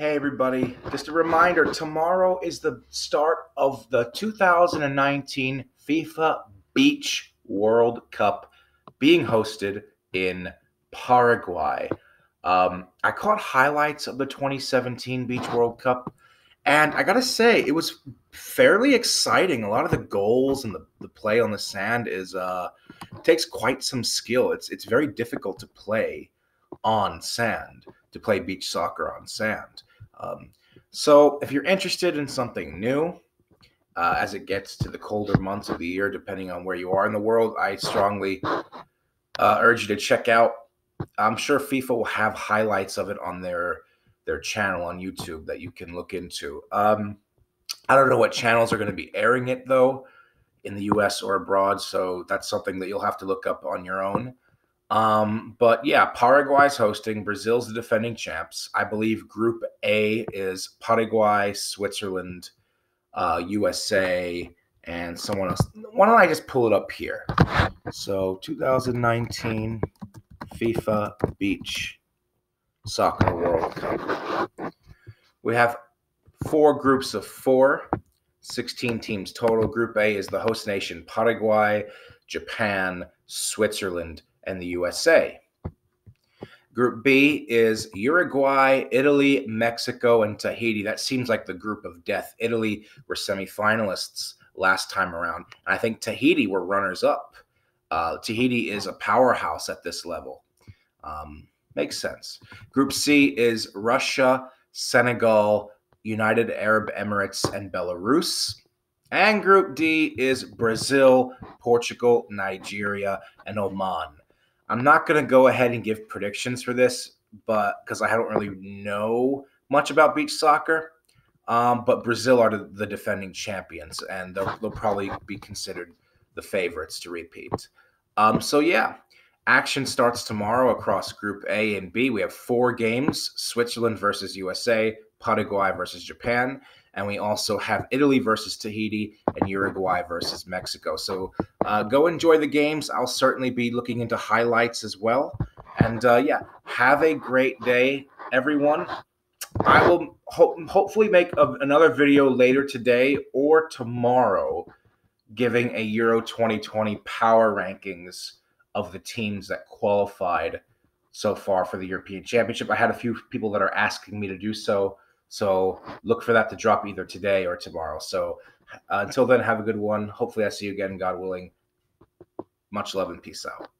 Hey, everybody. Just a reminder tomorrow is the start of the 2019 FIFA Beach World Cup being hosted in Paraguay. Um, I caught highlights of the 2017 Beach World Cup, and I gotta say, it was fairly exciting. A lot of the goals and the, the play on the sand is uh, takes quite some skill. It's it's very difficult to play on sand to play beach soccer on sand. Um, so if you're interested in something new, uh, as it gets to the colder months of the year, depending on where you are in the world, I strongly uh, urge you to check out. I'm sure FIFA will have highlights of it on their their channel on YouTube that you can look into. Um, I don't know what channels are going to be airing it though, in the U.S. or abroad. So that's something that you'll have to look up on your own. Um, but yeah, Paraguay's hosting. Brazil's the defending champs. I believe Group A is Paraguay, Switzerland, uh, USA, and someone else. Why don't I just pull it up here? So 2019 FIFA Beach Soccer World Cup. We have four groups of four, 16 teams total. Group A is the host nation Paraguay, Japan, Switzerland, and the USA. Group B is Uruguay, Italy, Mexico, and Tahiti. That seems like the group of death. Italy were semifinalists last time around. And I think Tahiti were runners up. Uh, Tahiti is a powerhouse at this level. Um, makes sense. Group C is Russia, Senegal, United Arab Emirates, and Belarus. And Group D is Brazil, Portugal, Nigeria, and Oman. I'm not going to go ahead and give predictions for this, but because I don't really know much about beach soccer. Um, but Brazil are the, defending champions, and they'll, they'll, probably be considered the favorites to repeat. Um, so, yeah, action starts tomorrow across Group A and B. We have four games Switzerland versus USA, Paraguay versus Japan, and we also have Italy versus Tahiti and Uruguay versus Mexico. So uh, go enjoy the games. I'll certainly be looking into highlights as well. And uh, yeah, have a great day, everyone. I will ho- hopefully make a- another video later today or tomorrow giving a Euro 2020 power rankings of the teams that qualified so far for the European Championship. I had a few people that are asking me to do so. So look for that to drop either today or tomorrow. So uh, until then, have a good one. Hopefully, I see you again, God willing. Much love and peace out.